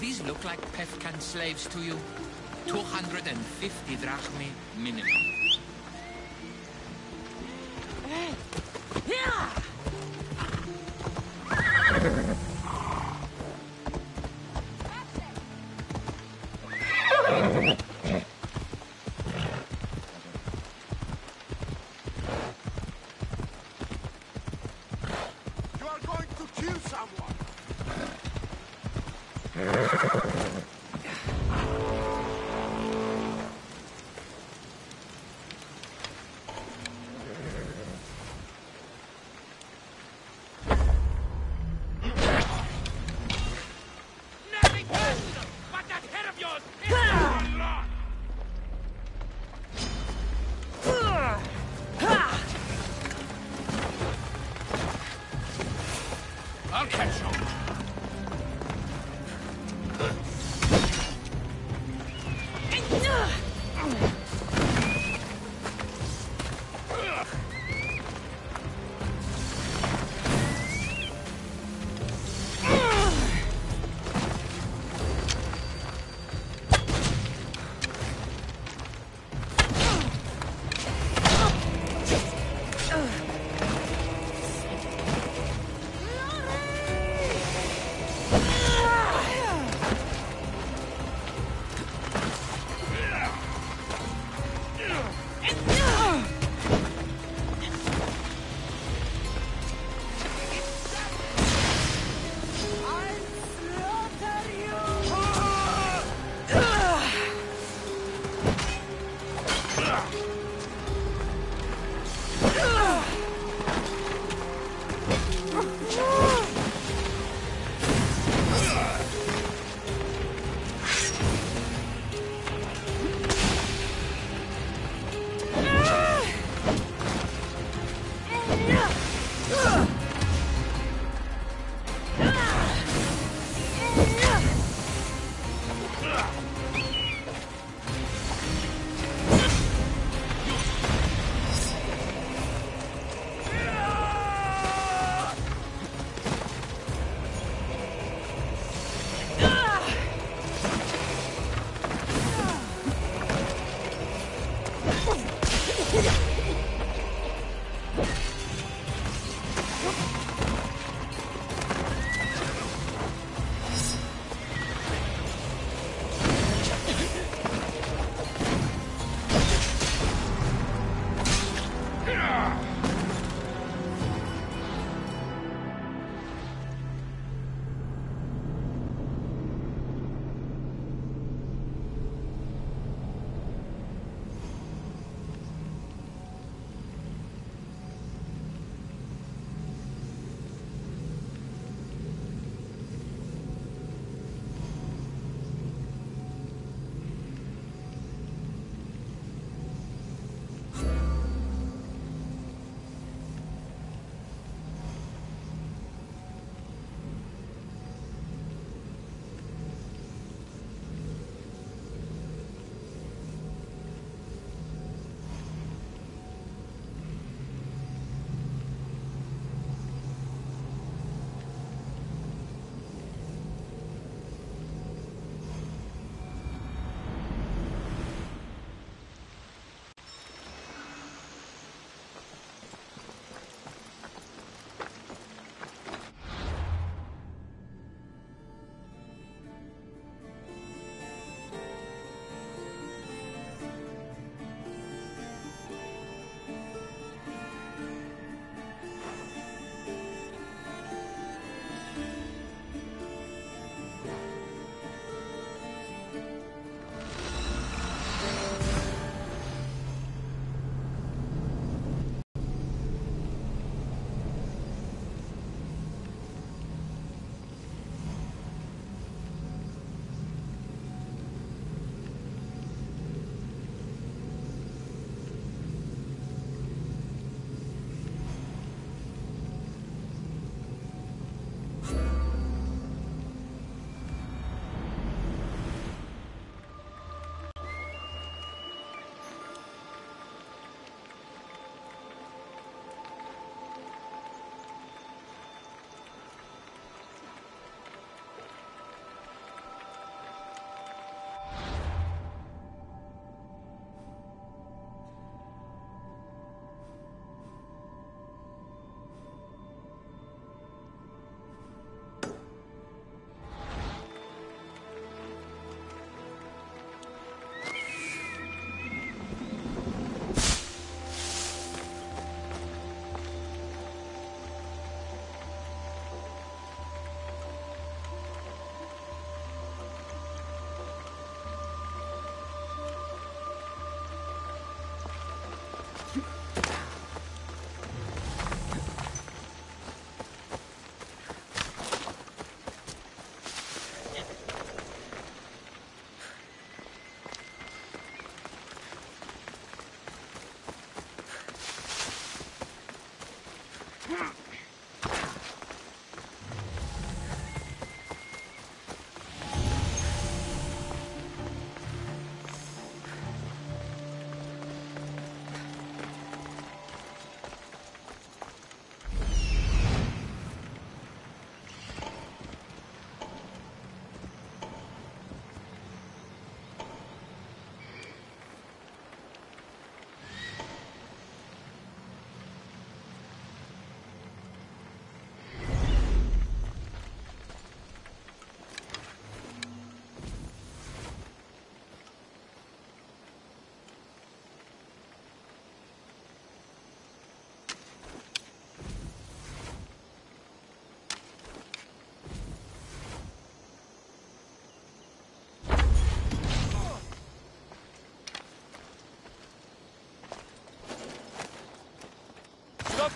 these look like Pefkan slaves to you? 250 drachmi minimum.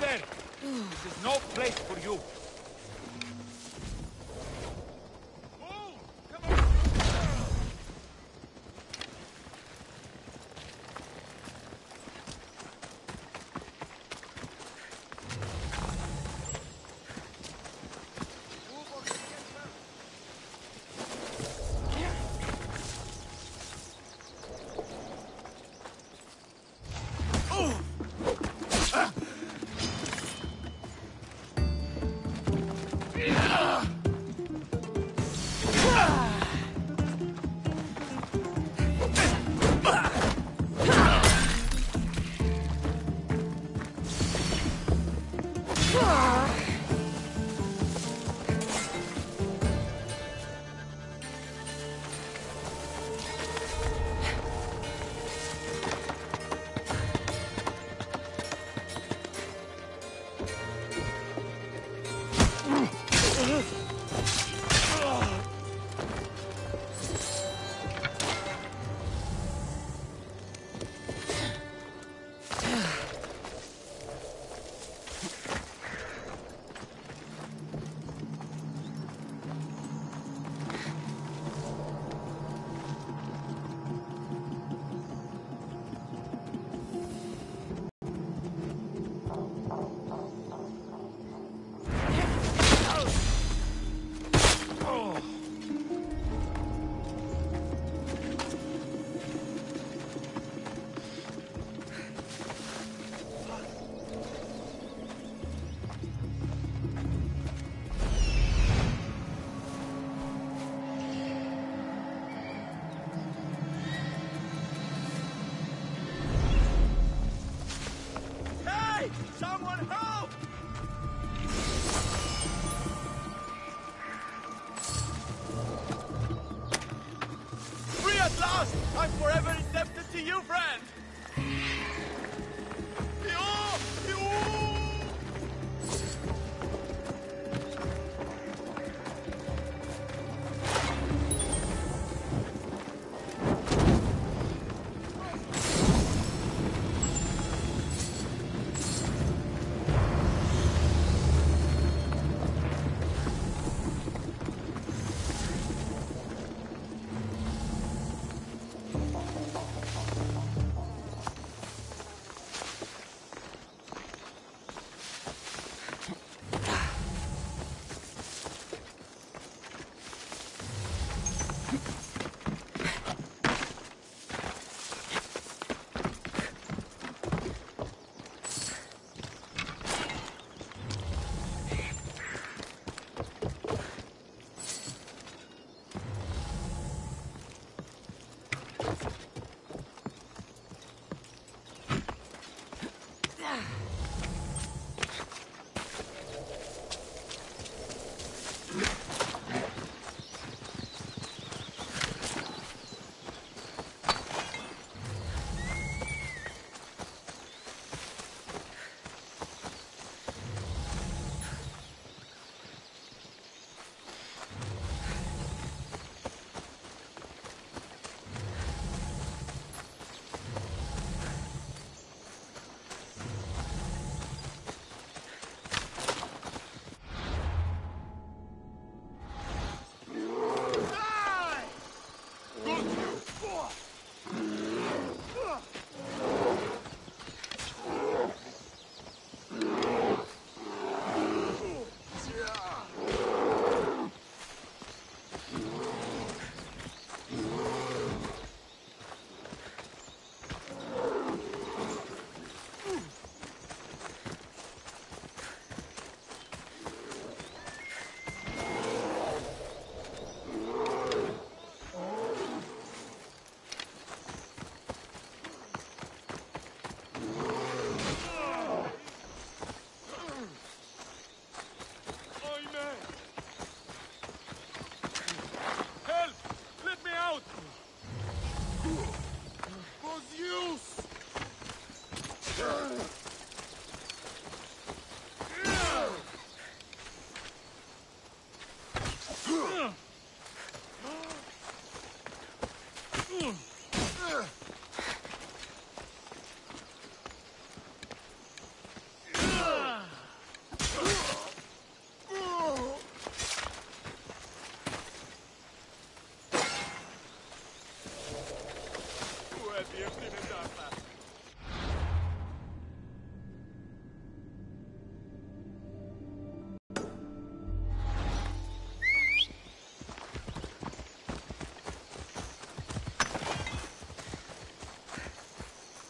There! This is no place for you.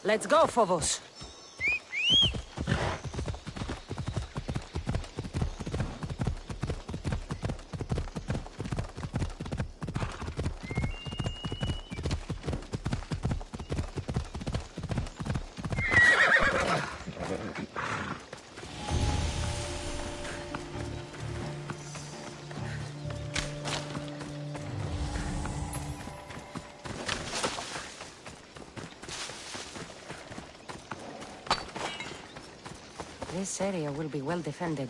Let's go, Phobos. Be well defended.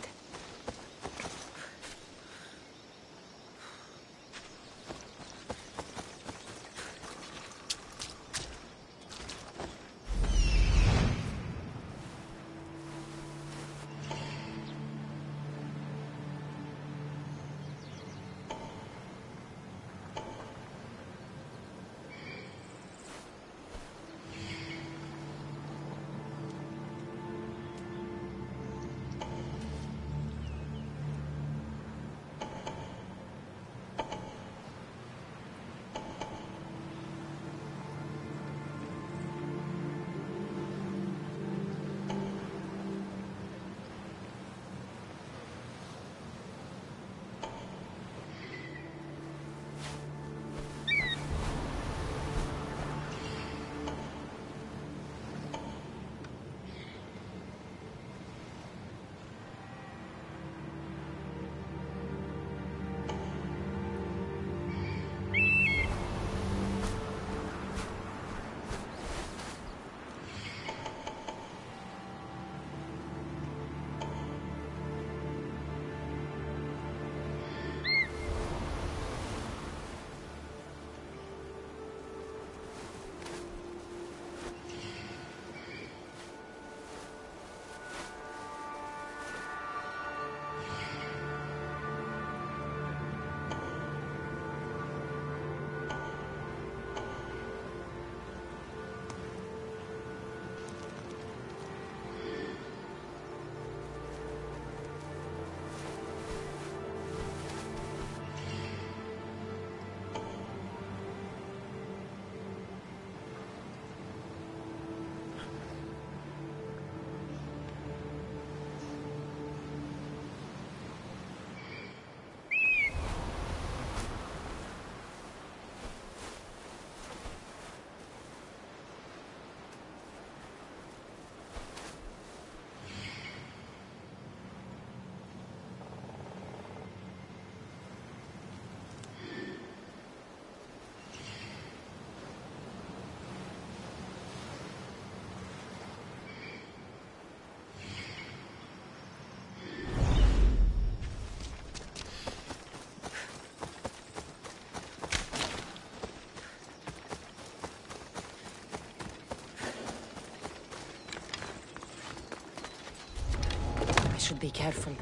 Be careful.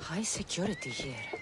High security here.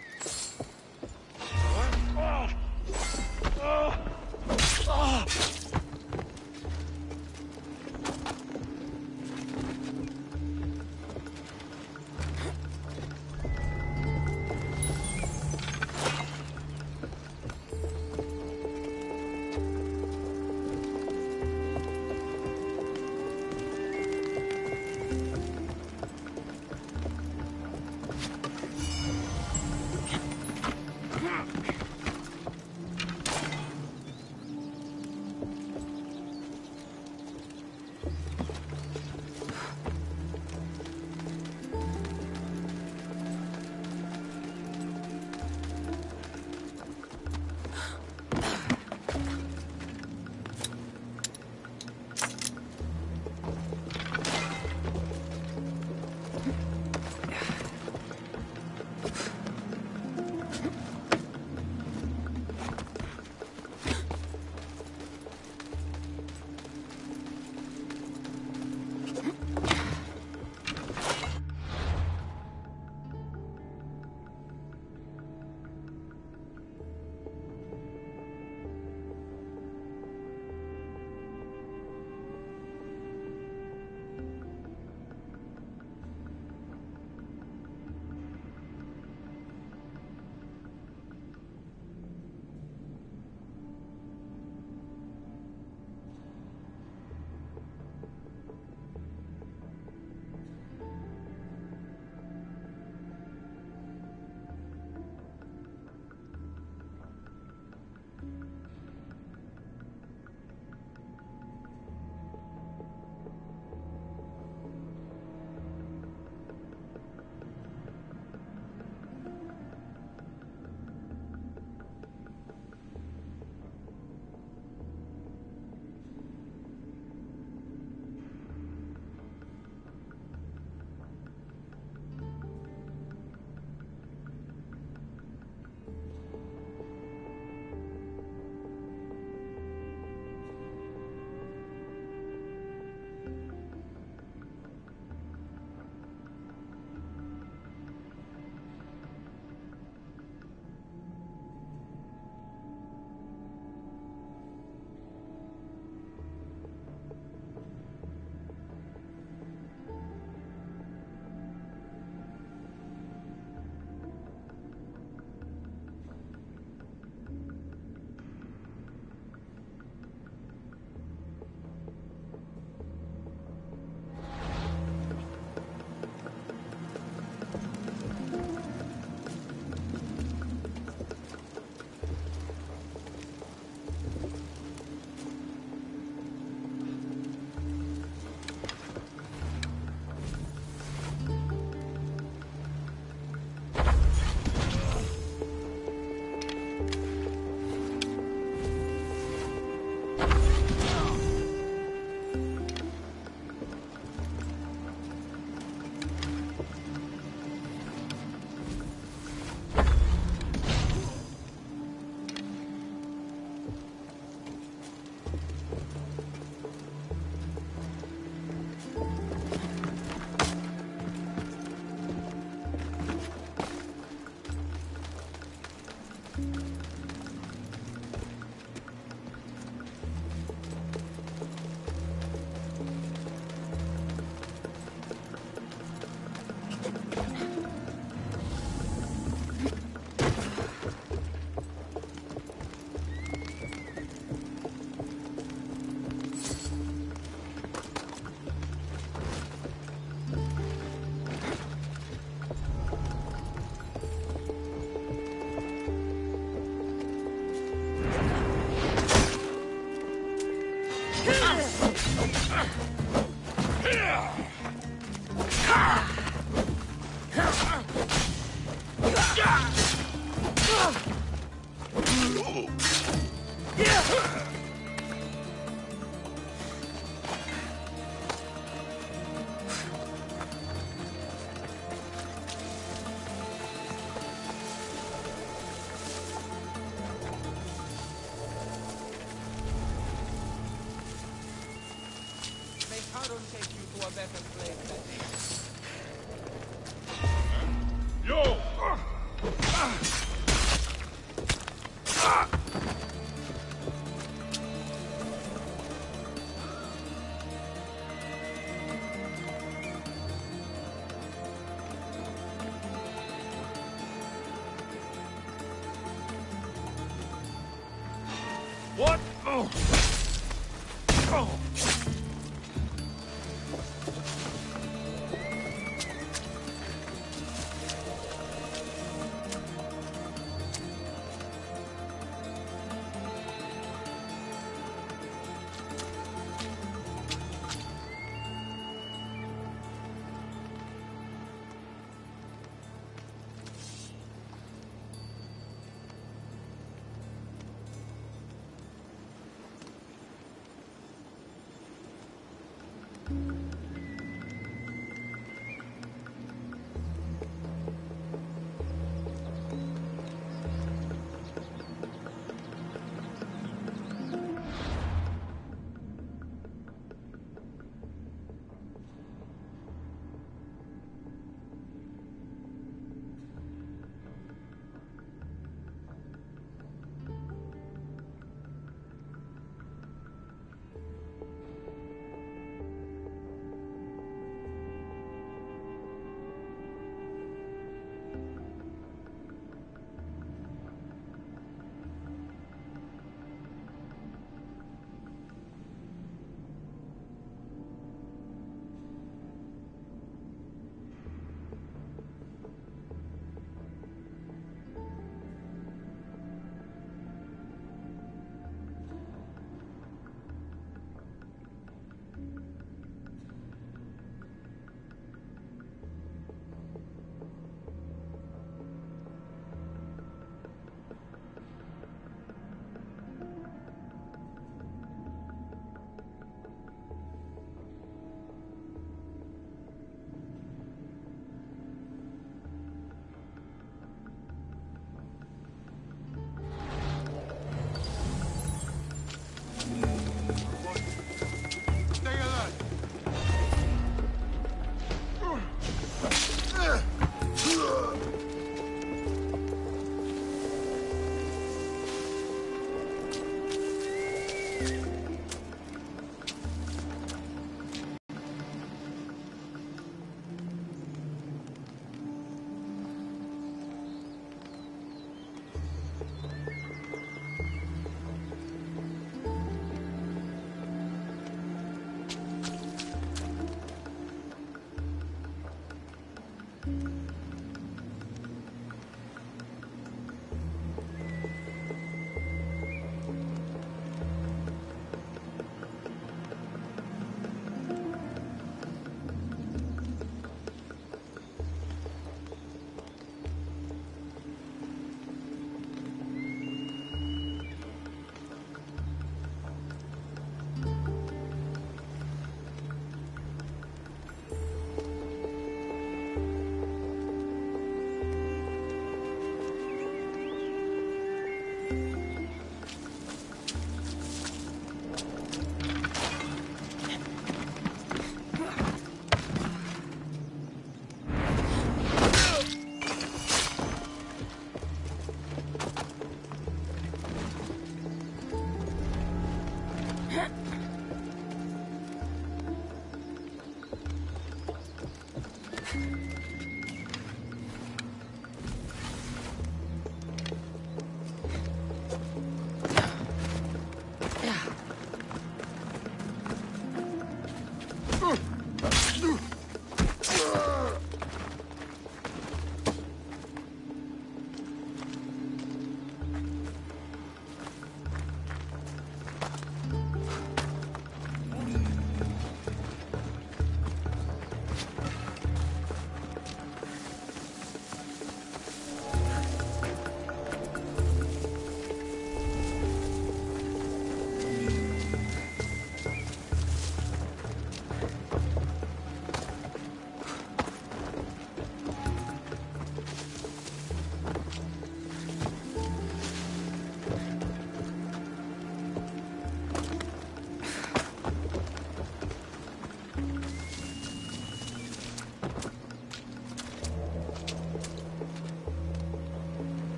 What?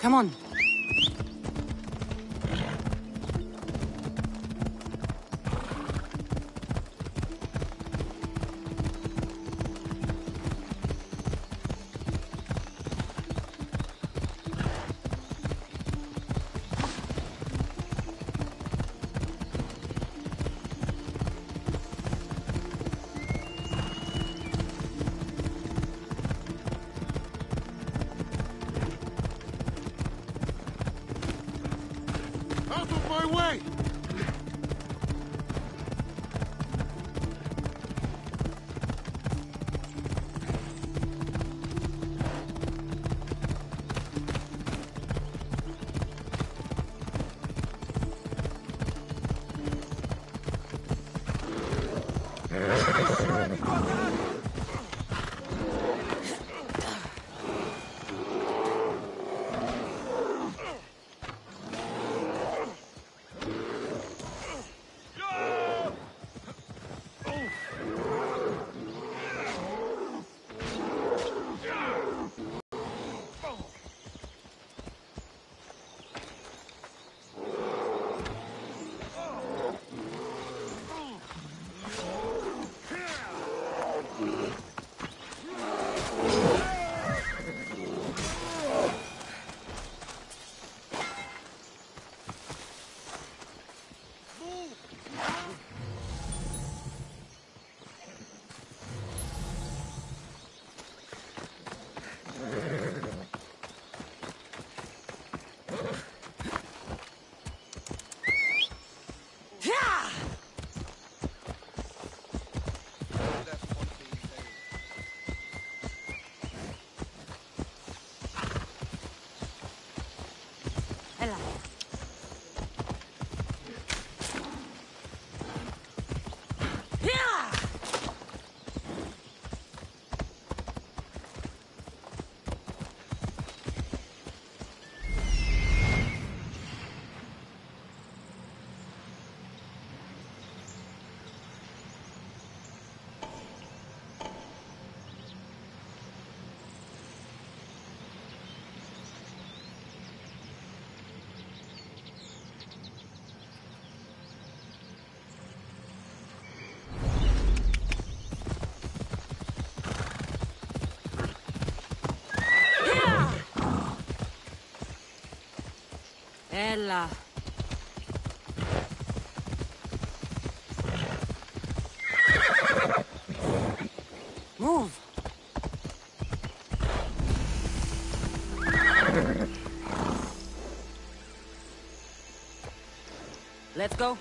Come on. Bella. Move. Let's go.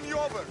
Run you over.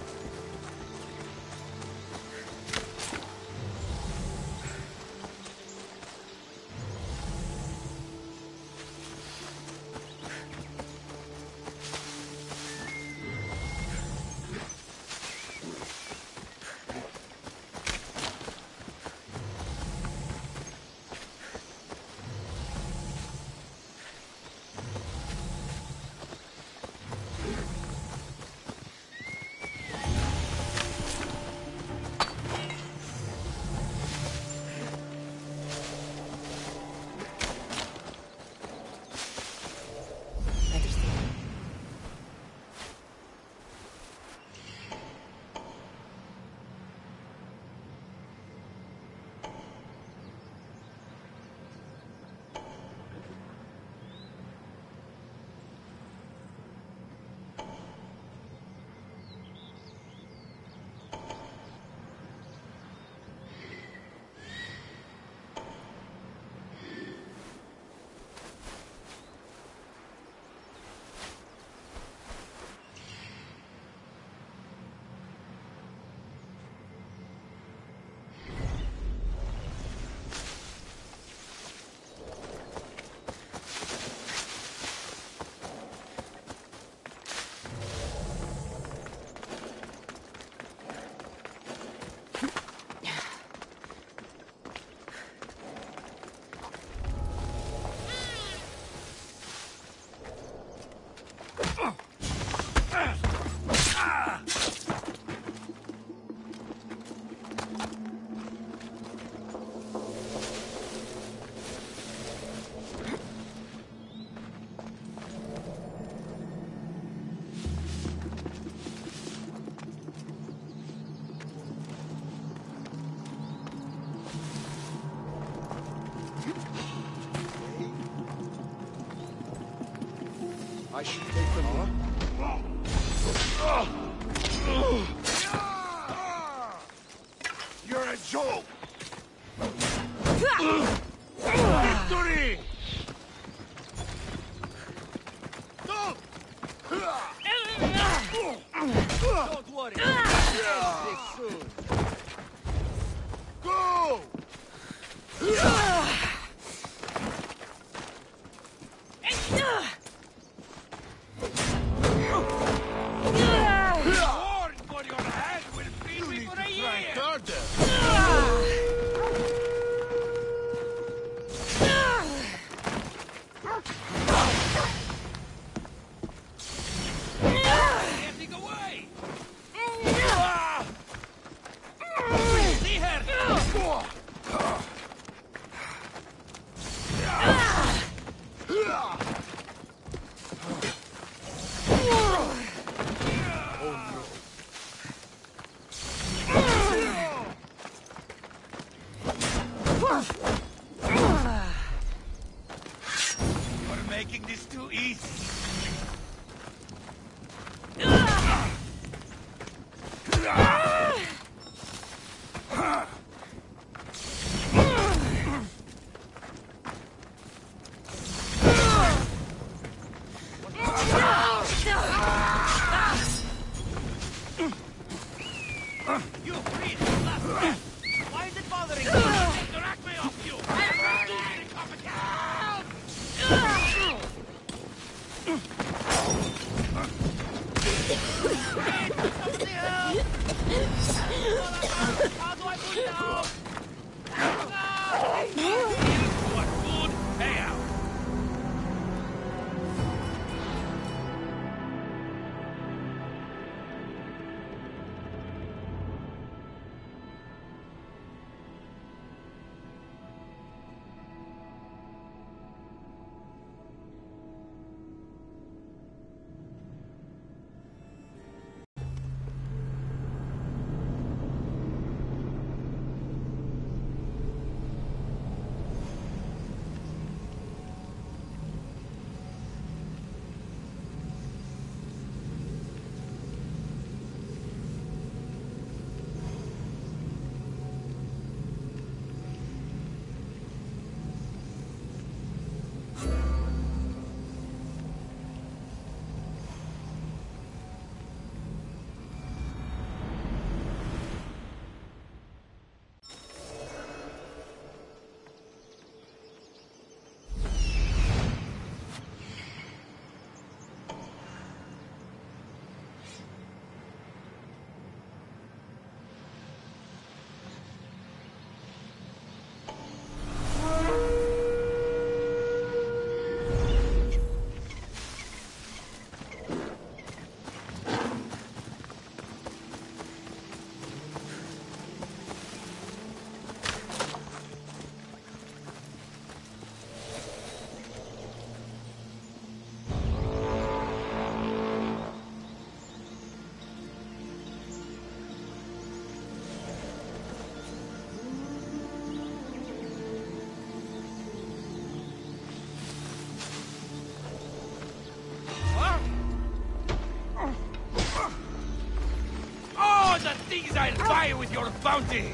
Bounty!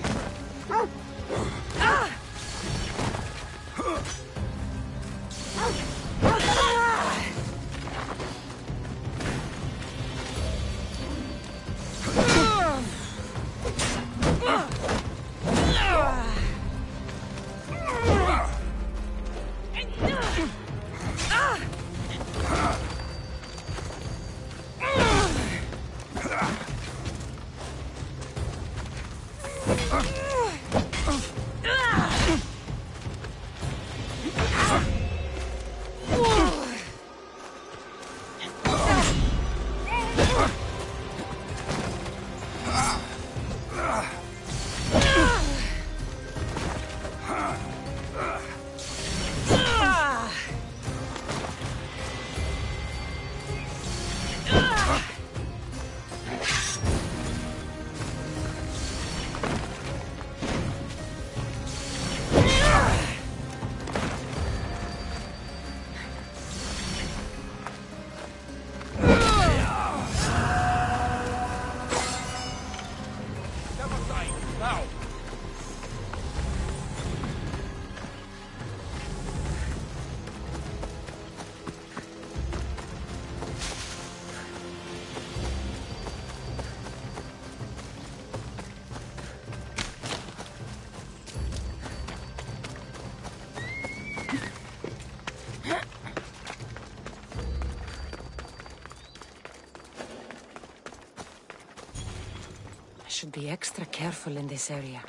Should be extra careful in this area.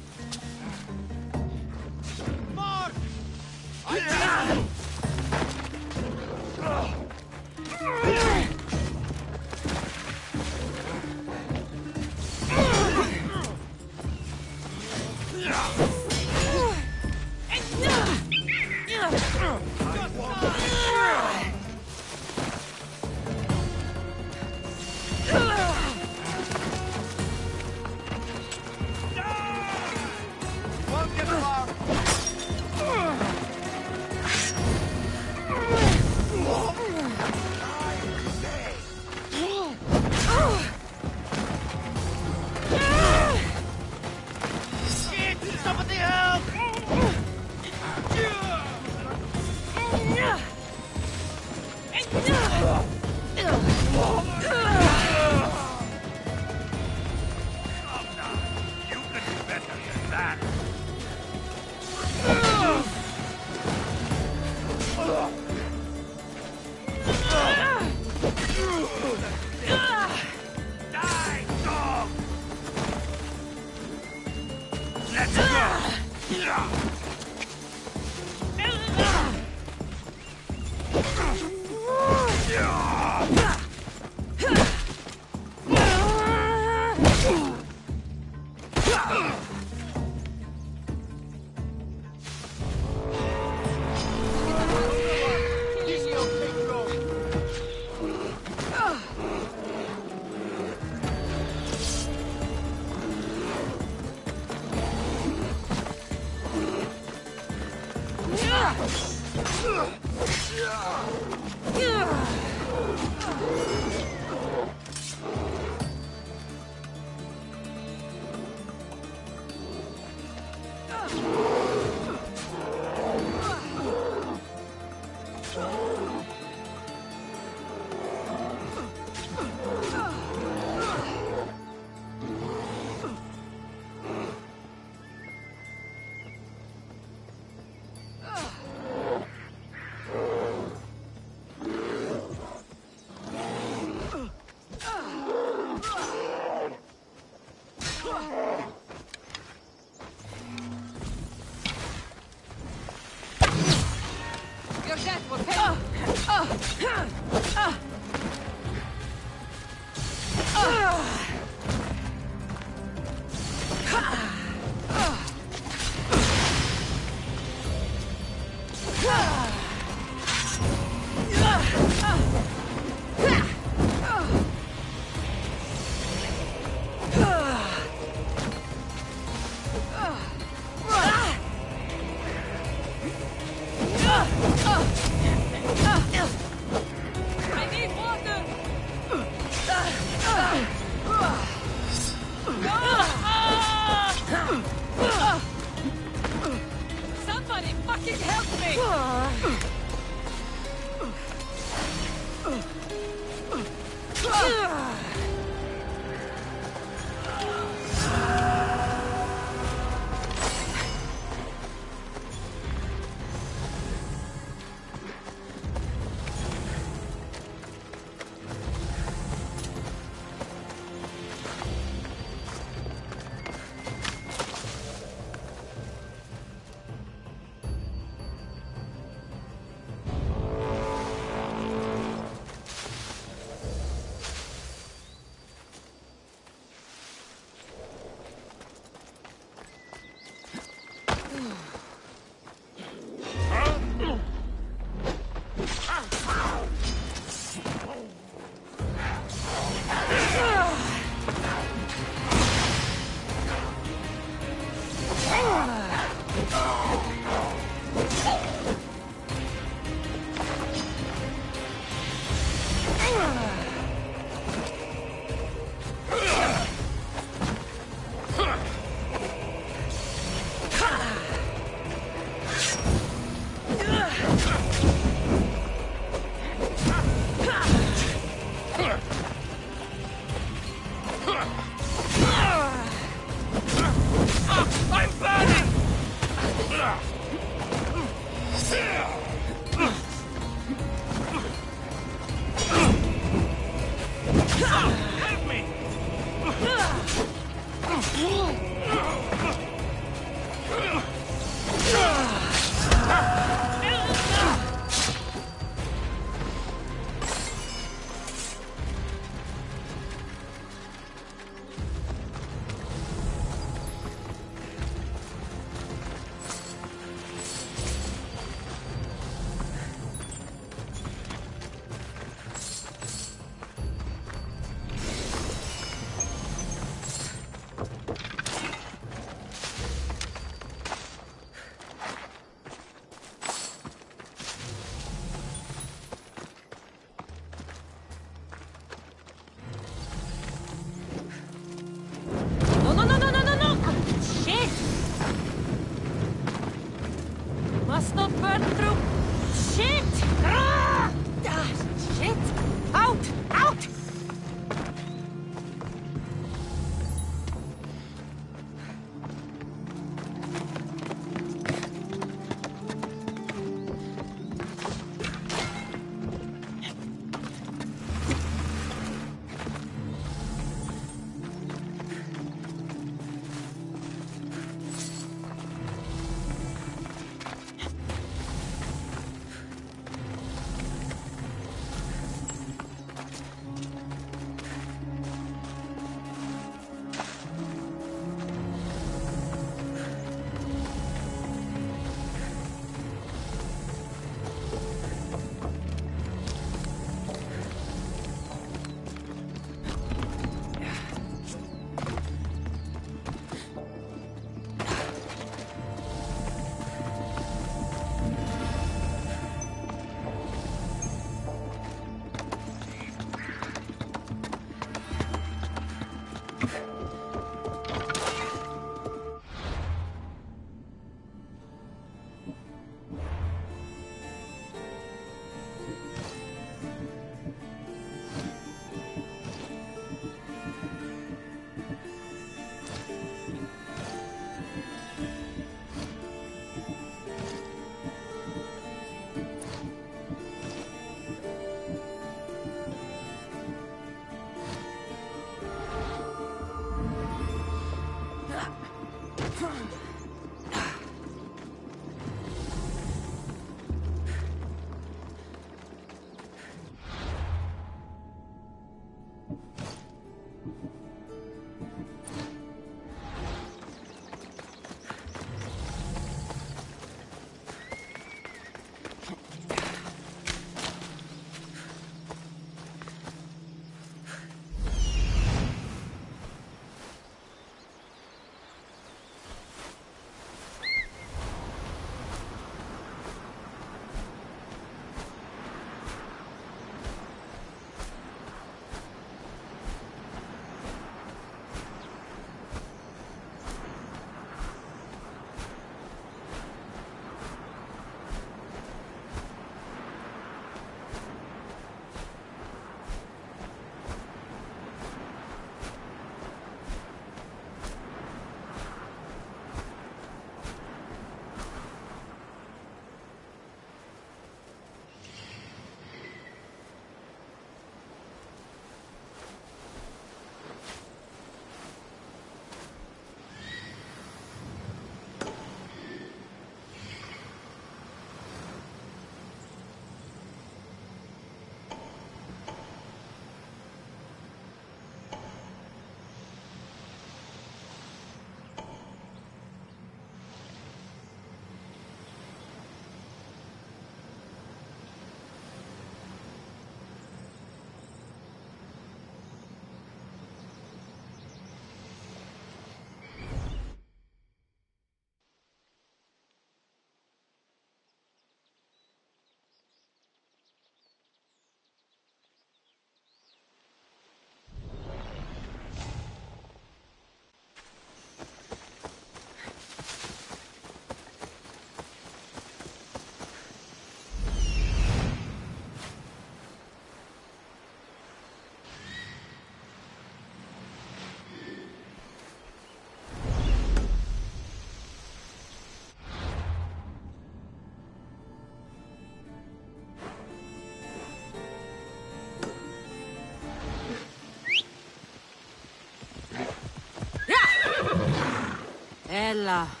Ella.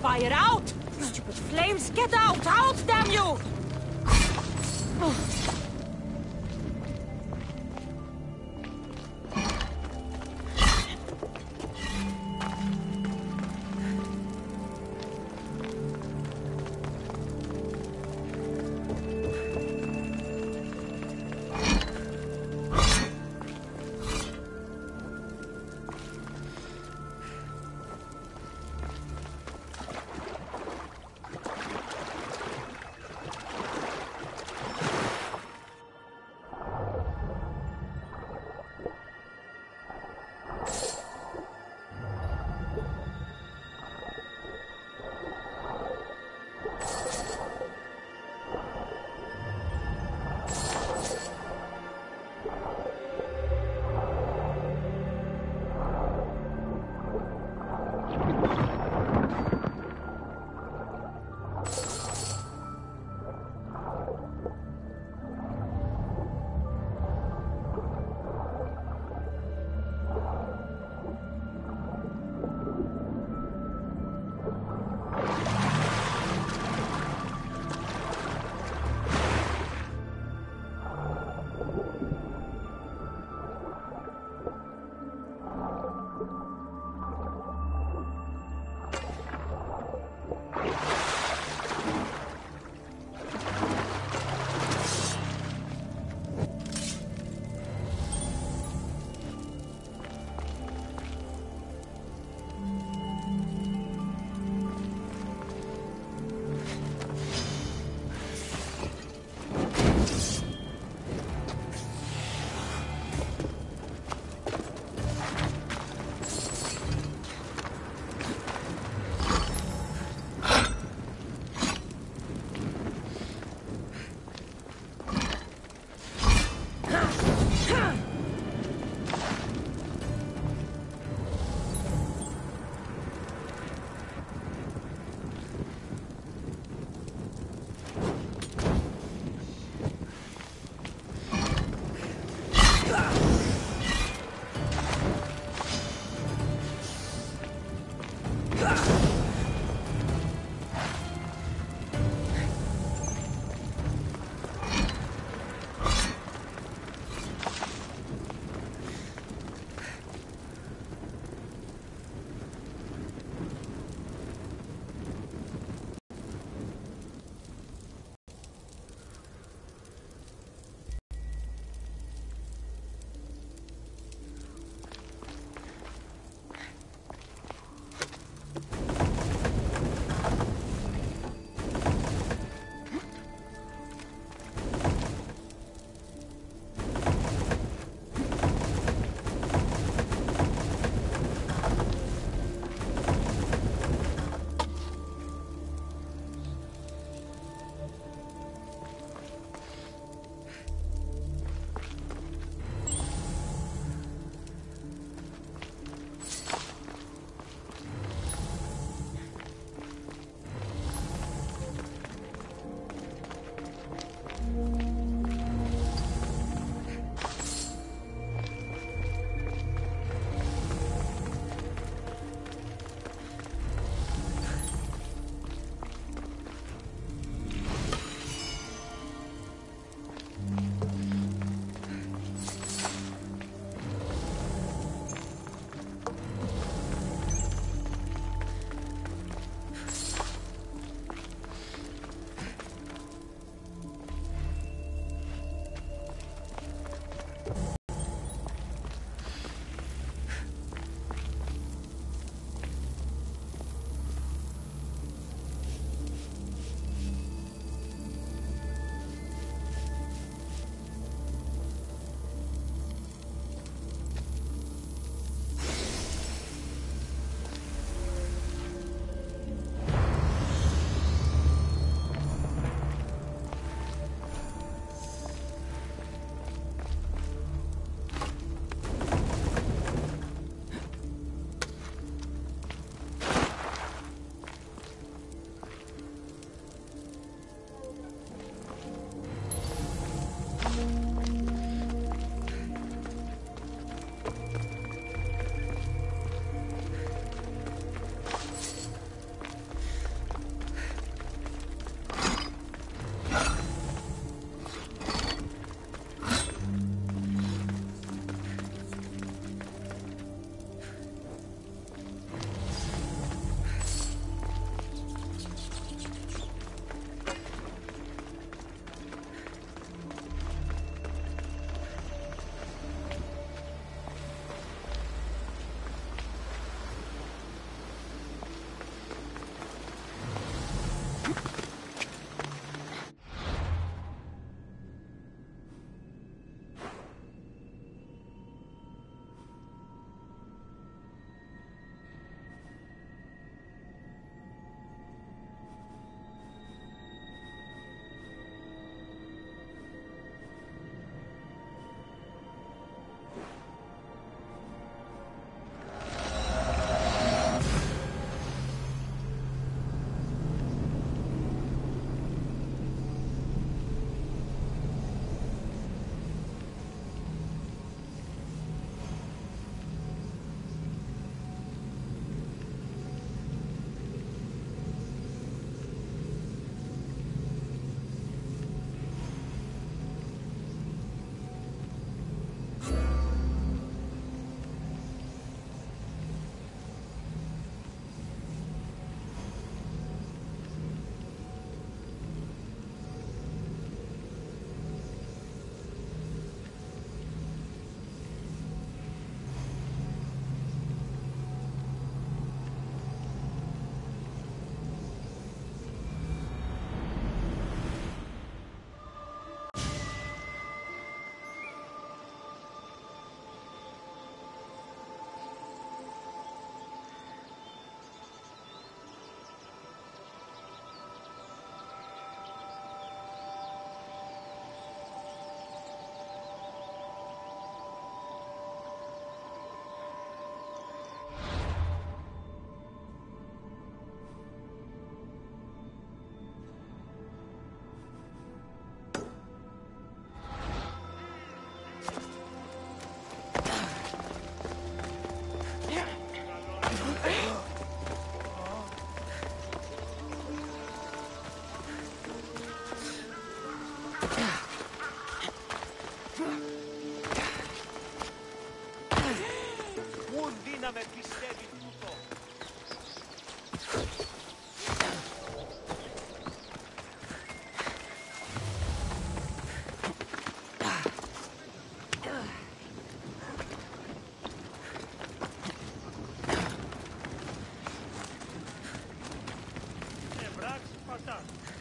Fire out! Stupid flames, get out! Out, damn you!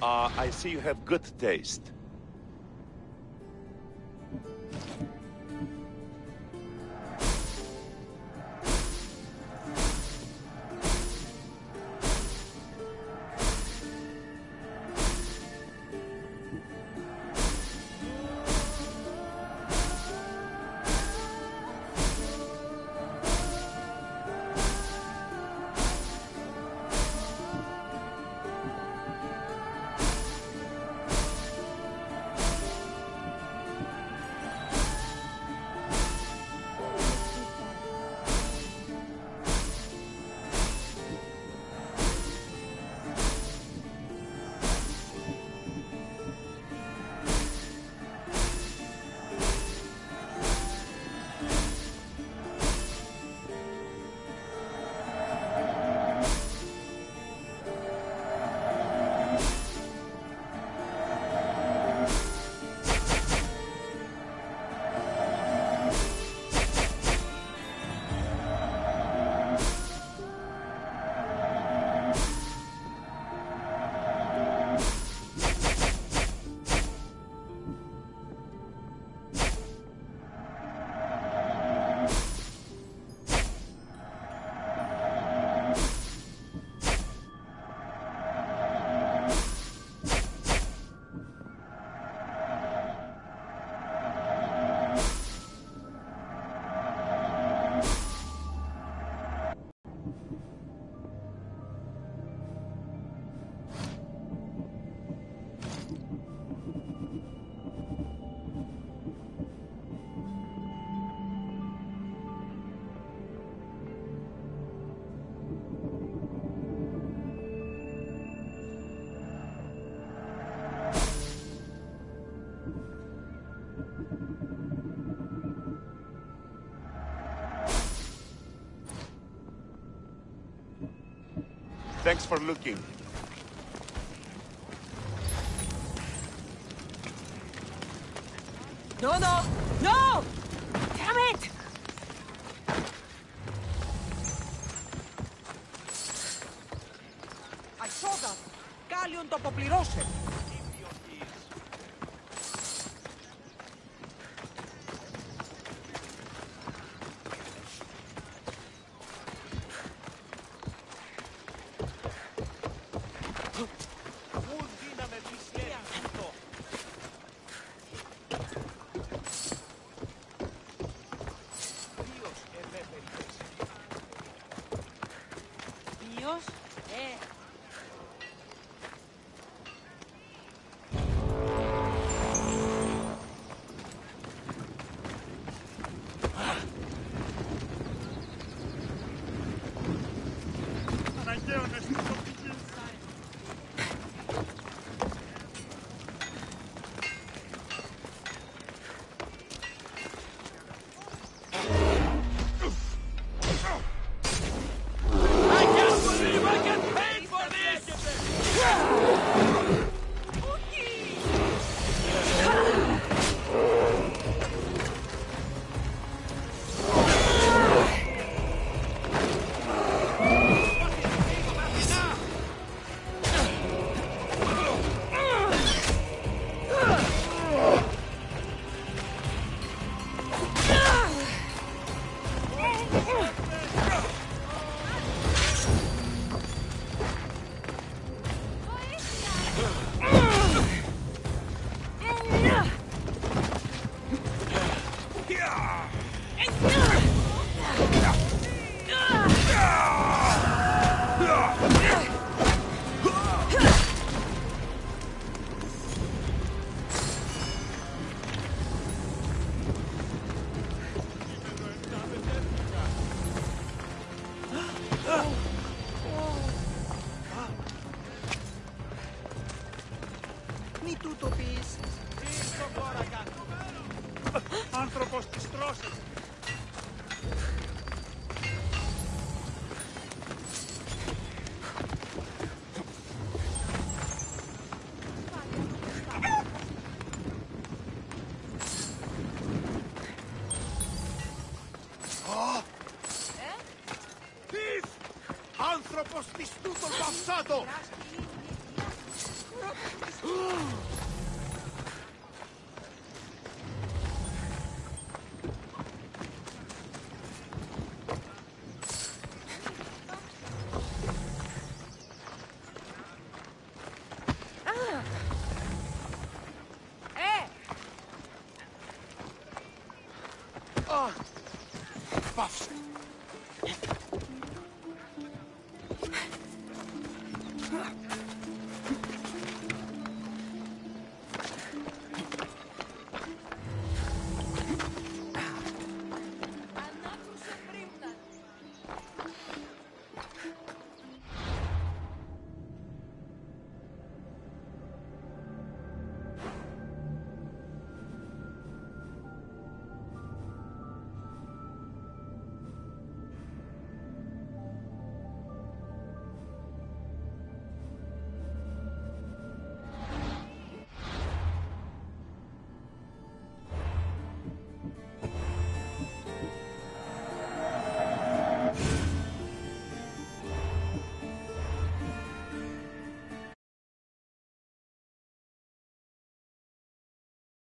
Uh, I see you have good taste. Thanks for looking. No, no! Passato!